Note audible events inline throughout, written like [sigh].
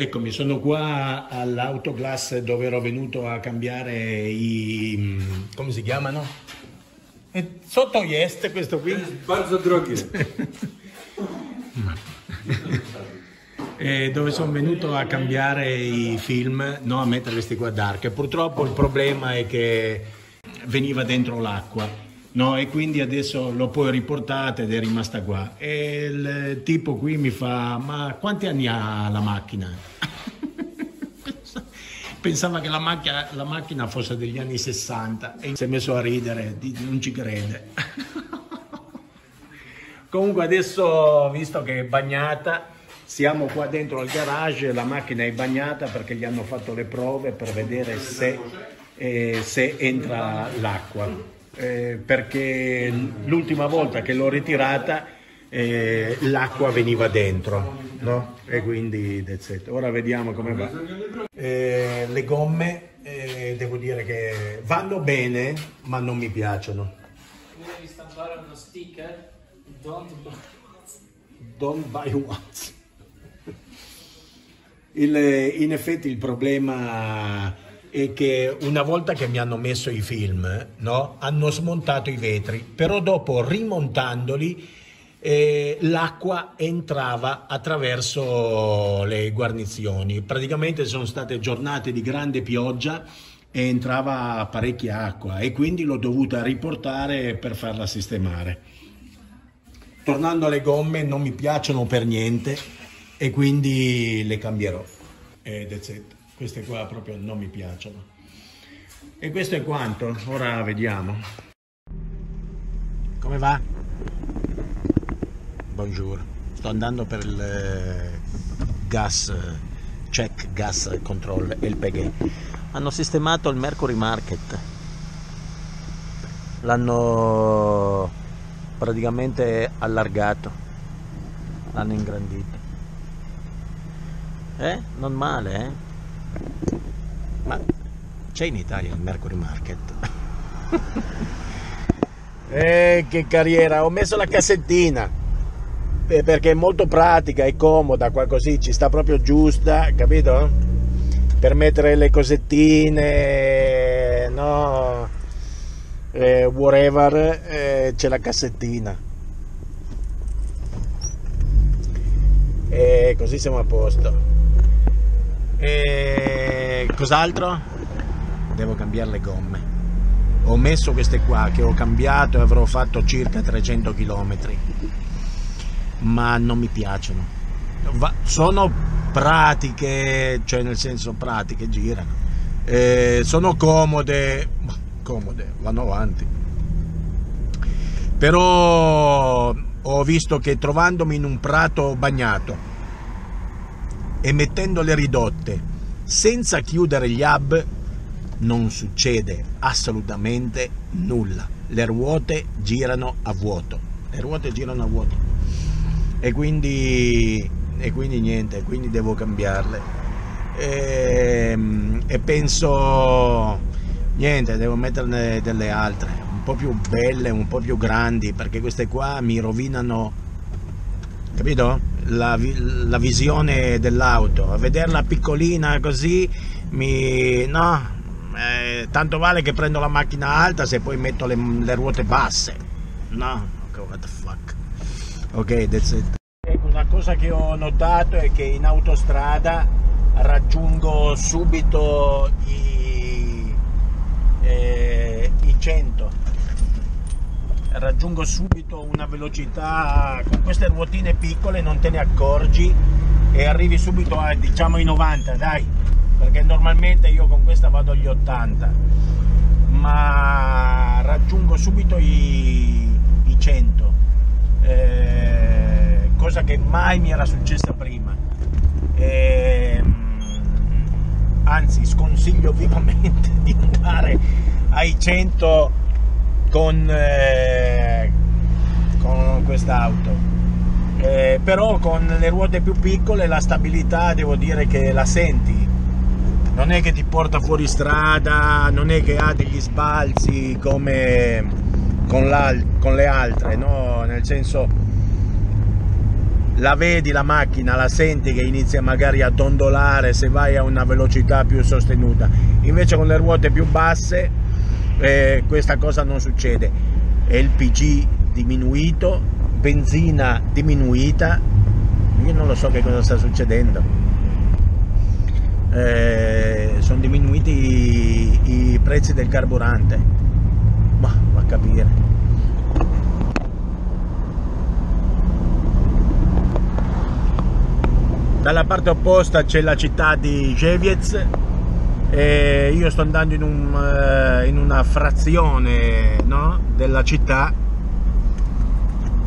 Eccomi, sono qua all'autoglass dove ero venuto a cambiare i... come si chiamano? Sotto jest questo qui? Bardzo drogie. E dove sono venuto a cambiare i film, non a mettere questi qua dark. Purtroppo il problema è che veniva dentro l'acqua. No, e quindi adesso l'ho poi riportata ed è rimasta qua. E il tipo qui mi fa: Ma quanti anni ha la macchina? [laughs] Pensava che la macchina, la macchina fosse degli anni 60 e si è messo a ridere, non ci crede. [laughs] Comunque adesso, visto che è bagnata, siamo qua dentro al garage, la macchina è bagnata perché gli hanno fatto le prove per vedere se, eh, se entra l'acqua. Eh, perché l'ultima volta che l'ho ritirata eh, l'acqua veniva dentro, no? E quindi it. Ora vediamo come va. Eh, le gomme, eh, devo dire che vanno bene, ma non mi piacciono. Devi stampare uno sticker, don't Don't buy what? Il- in effetti il problema è che una volta che mi hanno messo i film, no, hanno smontato i vetri, però dopo rimontandoli eh, l'acqua entrava attraverso le guarnizioni. Praticamente sono state giornate di grande pioggia e entrava parecchia acqua e quindi l'ho dovuta riportare per farla sistemare. Tornando alle gomme, non mi piacciono per niente e quindi le cambierò. E that's. Queste qua proprio non mi piacciono. E questo è quanto. Ora vediamo. Come va? Buongiorno. Sto andando per il eh, gas eh, check, gas control e il peghe. Hanno sistemato il Mercury Market. L'hanno praticamente allargato. L'hanno ingrandito. Eh? Non male, eh? Ma c'è in Italia il Mercury Market? [laughs] eh, che carriera! Ho messo la cassettina eh, perché è molto pratica e comoda, qua così ci sta proprio giusta, capito? Per mettere le cosettine, no? Eh, whatever, eh, c'è la cassettina. E così siamo a posto. E cos'altro? Devo cambiare le gomme. Ho messo queste qua che ho cambiato e avrò fatto circa 300 km. Ma non mi piacciono. Va- sono pratiche, cioè nel senso pratiche, girano. Eh, sono comode, comode, vanno avanti. Però ho visto che trovandomi in un prato bagnato e mettendole ridotte senza chiudere gli hub non succede assolutamente nulla. Le ruote girano a vuoto. Le ruote girano a vuoto. E quindi, e quindi niente, quindi devo cambiarle. E, e penso niente, devo metterne delle altre, un po' più belle, un po' più grandi, perché queste qua mi rovinano, capito? La, la visione dell'auto. A vederla piccolina così mi. no. eh, tanto vale che prendo la macchina alta se poi metto le, le ruote basse. No, ok, what the fuck. Ok, that's it. Una cosa che ho notato è che in autostrada raggiungo subito i, eh, i 100 raggiungo subito una velocità con queste ruotine piccole non te ne accorgi e arrivi subito a diciamo i 90 dai. Perché normalmente io con questa vado agli 80 ma raggiungo subito i, i 100 eh, cosa che mai mi era successa prima. Ehm, anzi sconsiglio vivamente [laughs] di andare ai 100 con, eh, con quest'auto. Eh, però con le ruote più piccole la stabilità devo dire che la senti. Non è che ti porta fuori strada, non è che ha degli sbalzi come con, con le altre, no? Nel senso la vedi la macchina, la senti che inizia magari a dondolare se vai a una velocità più sostenuta. Invece con le ruote più basse eh, questa cosa non succede. LPG diminuito, benzina diminuita, io non lo so che cosa sta succedendo. Eh, sono diminuiti i, i prezzi del carburante. Ma va a capire. dalla parte opposta c'è la città di Jeviez e io sto andando in, un, eh, in una frazione no, della città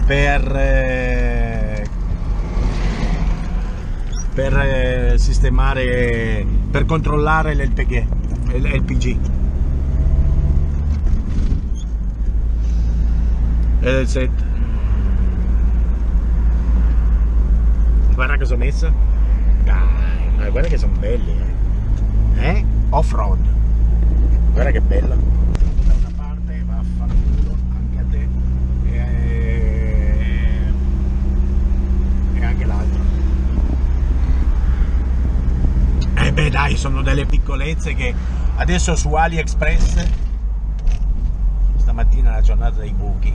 per, eh, per eh, sistemare per controllare l'LPG l'LPG ed il set. Guarda cosa ho messo dai guarda che sono belli eh, eh? off road guarda che bella. Da una parte va a fanculo anche a te e, e anche l'altro. E eh beh dai sono delle piccolezze che adesso su AliExpress stamattina è la giornata dei buchi.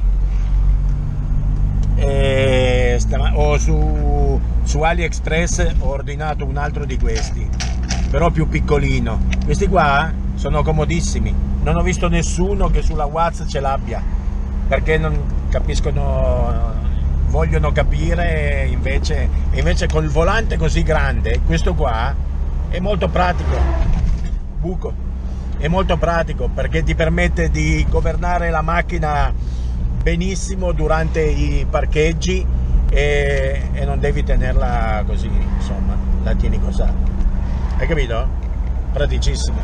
E o su, su AliExpress ho ordinato un altro di questi però più piccolino. Questi qua sono comodissimi. Non ho visto nessuno che sulla Watts ce l'abbia perché non capiscono vogliono capire invece invece col volante così grande questo qua è molto pratico. Buco. È molto pratico perché ti permette di governare la macchina benissimo durante i parcheggi e, e non devi tenerla così, insomma, la tieni così. Hai capito? Praticissimo.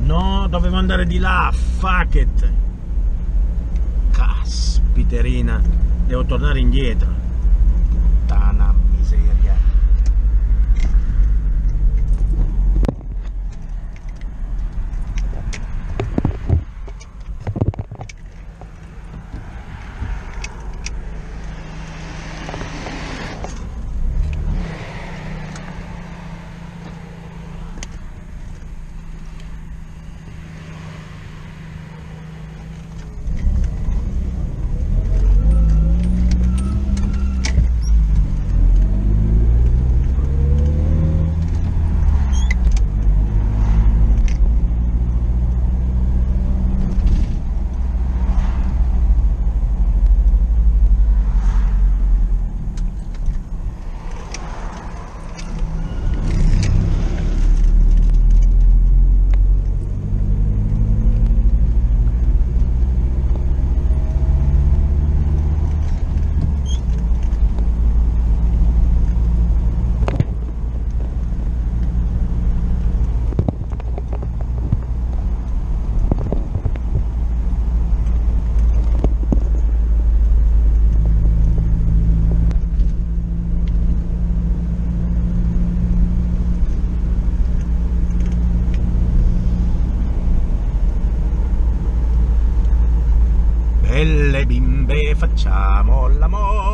No, dovevo andare di là, fuck it. Caspiterina, devo tornare indietro. Puttana miseria. belle bimbe facciamo l'amore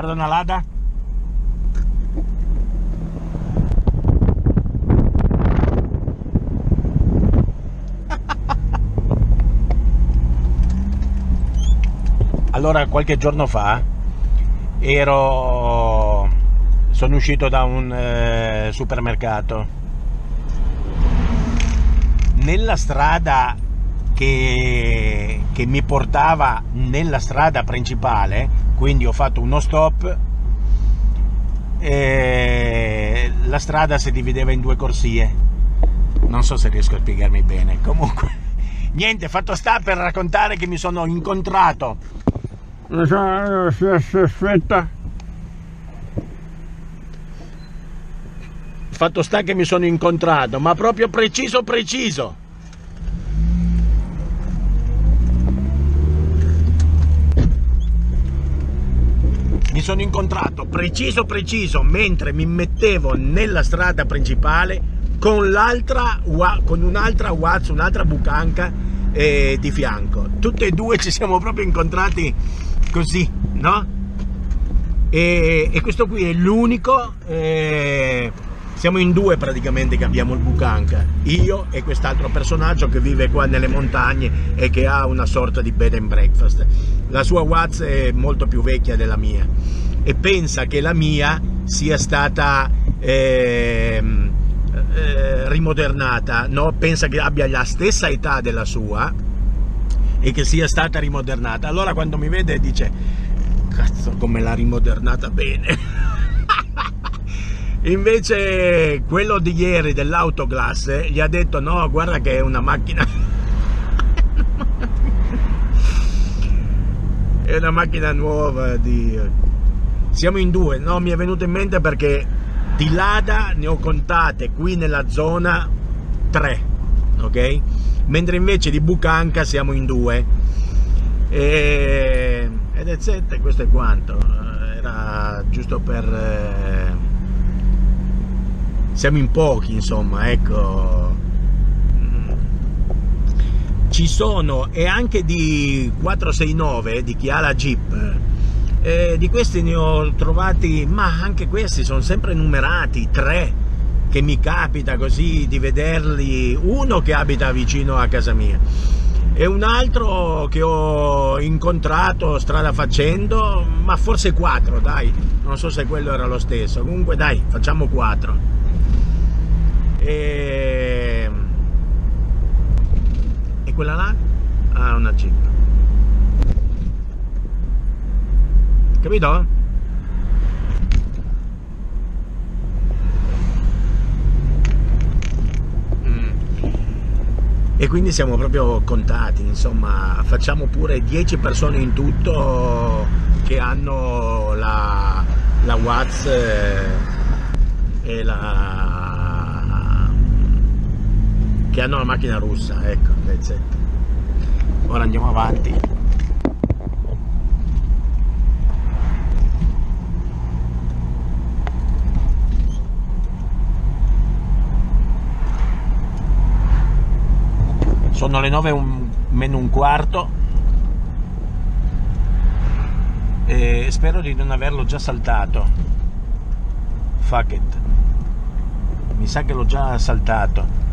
guarda una lada allora qualche giorno fa ero sono uscito da un eh, supermercato. Nella strada che, che mi portava nella strada principale quindi ho fatto uno stop e la strada si divideva in due corsie. Non so se riesco a spiegarmi bene. Comunque [laughs] niente fatto sta per raccontare che mi sono incontrato. Aspetta. fatto sta che mi sono incontrato ma proprio preciso preciso sono incontrato preciso preciso mentre mi mettevo nella strada principale con l'altra con un'altra Watts, un'altra bucanca eh, di fianco. Tutte e due ci siamo proprio incontrati così, no? E, e questo qui è l'unico, eh, siamo in due praticamente che abbiamo il bucanca, io e quest'altro personaggio che vive qua nelle montagne e che ha una sorta di bed and breakfast. La sua Watts è molto più vecchia della mia e pensa che la mia sia stata eh, eh, rimodernata, no? pensa che abbia la stessa età della sua e che sia stata rimodernata. Allora quando mi vede dice, cazzo come l'ha rimodernata bene. Invece quello di ieri dell'autoglass eh, gli ha detto no, guarda che è una macchina... [laughs] è una macchina nuova, Dio. Siamo in due, no? Mi è venuto in mente perché di Lada ne ho contate qui nella zona tre, ok? Mentre invece di Bucanca siamo in due. E... Ed è questo è quanto. Era giusto per... Eh siamo in pochi insomma ecco. Ci sono e anche di 469 di chi ha la Jeep eh, di questi ne ho trovati ma anche questi sono sempre numerati tre che mi capita così di vederli uno che abita vicino a casa mia. E un altro che ho incontrato strada facendo ma forse quattro dai non so se quello era lo stesso. Comunque dai facciamo quattro e, e quella là ha una Jeep capito? Mm. e quindi siamo proprio contati insomma facciamo pure 10 persone in tutto che hanno la, la Watts e la che hanno la macchina russa, ecco, pezzetto. Ora andiamo avanti. Sono le 9 meno un quarto e spero di non averlo già saltato. Fuck it. Mi sa che l'ho già saltato.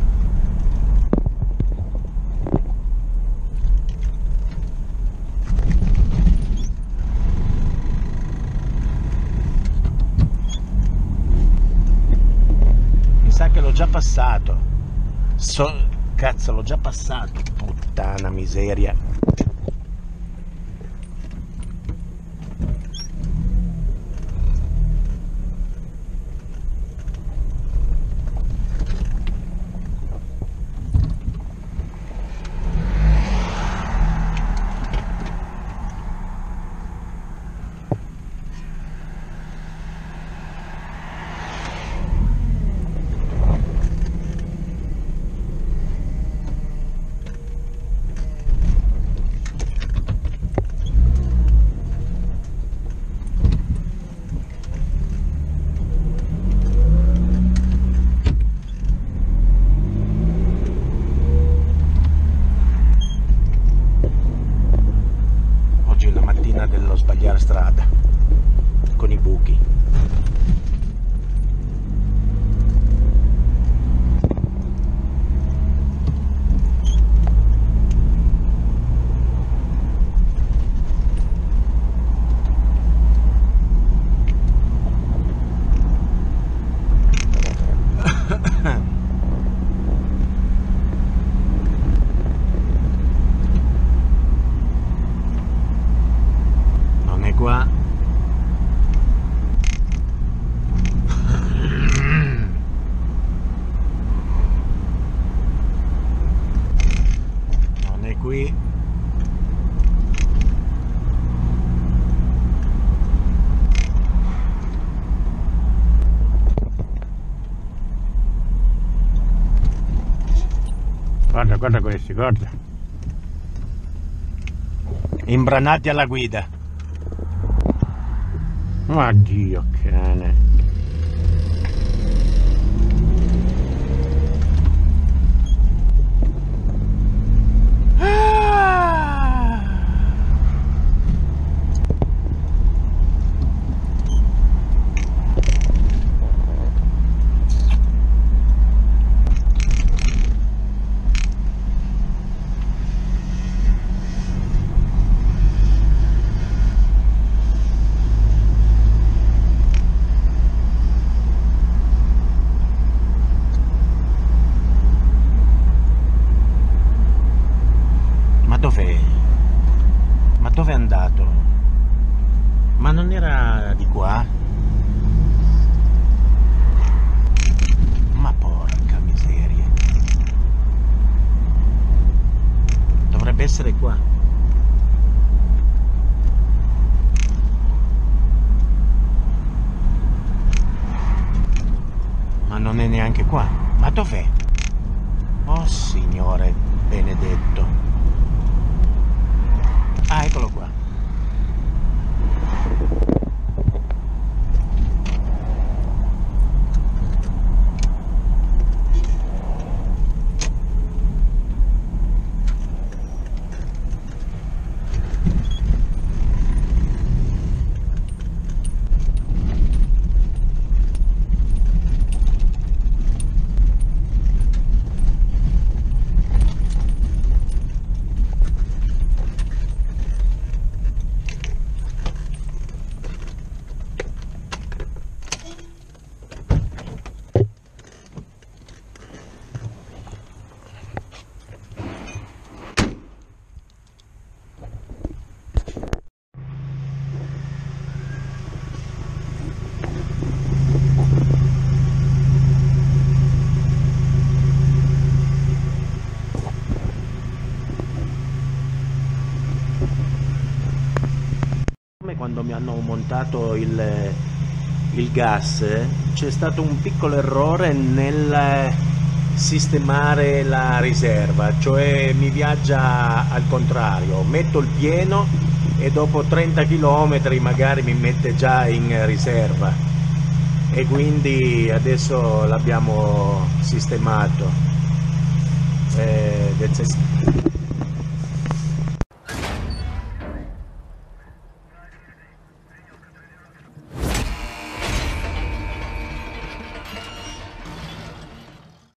Già passato. So, cazzo, l'ho già passato. Puttana miseria. Guarda, questi, guarda. Imbranati alla guida. Ma Dio cane. dov'è? Ma dove è andato? Ma non era di qua? Ma porca miseria. Dovrebbe essere qua. Ma non è neanche qua. Ma dov'è? Signore benedetto. Ah, eccolo qua. quando mi hanno montato il, il gas c'è stato un piccolo errore nel sistemare la riserva cioè mi viaggia al contrario metto il pieno e dopo 30 km magari mi mette già in riserva. E quindi adesso l'abbiamo sistemato. Eh,